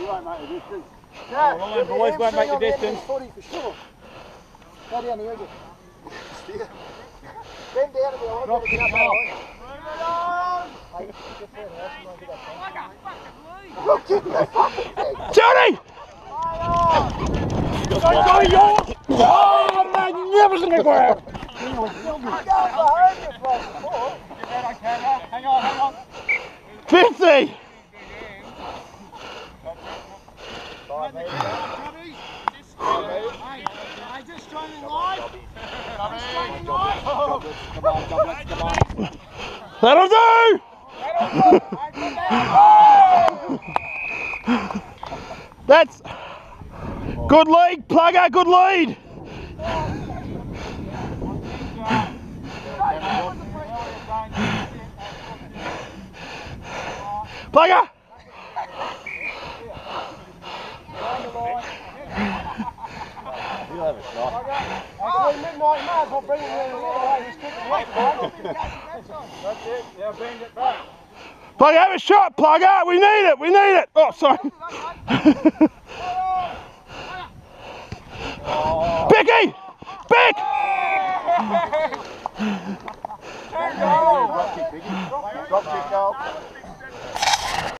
You won't make a distance. No, Well, there'll boys won't make the on the end of distance. his Footy for sure. Go down the edge. Bend down a bit. I want Drop to get it up off. Hey, get further, that's not good, okay? Johnny! Johnny, you're... Oh, magnificent grab! On. 50! That'll do! That's good lead, plugger, good lead. Plugger! You'll have a shot. Actually, midnight, you might as well bring him in the other way. He's kicking left. That's it. Yeah, bend it back. Plugger, have a shot, plugger! We need it, we need it! Oh, sorry. Bicky! Bick! Drop kick, Bicky. Drop kick, goal.